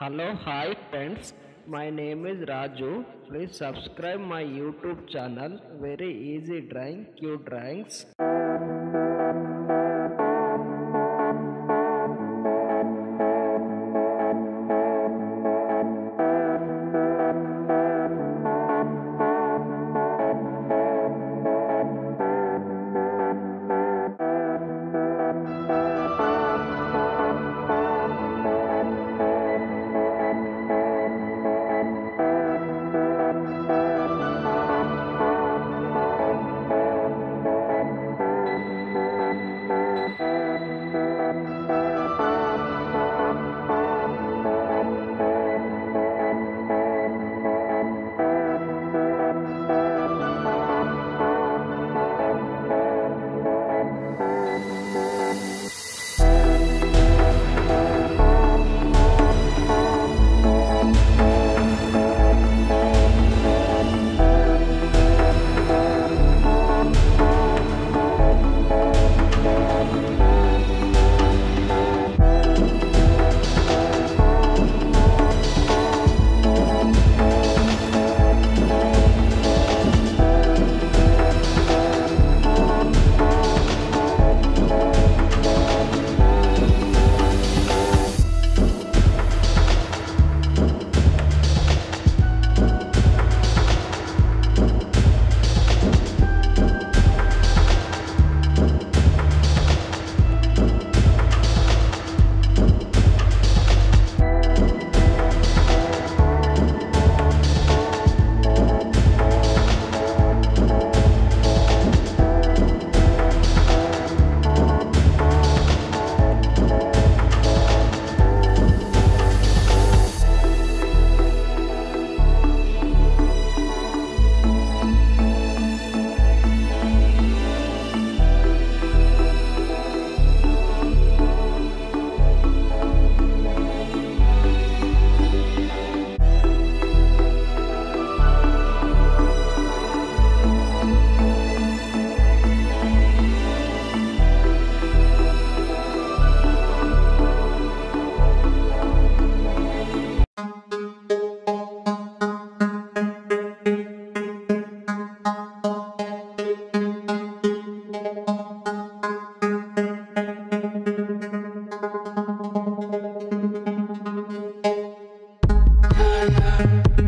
Hello, hi friends. My name is Raju. Please subscribe my YouTube channel. Very easy drawing, cute drawings. na na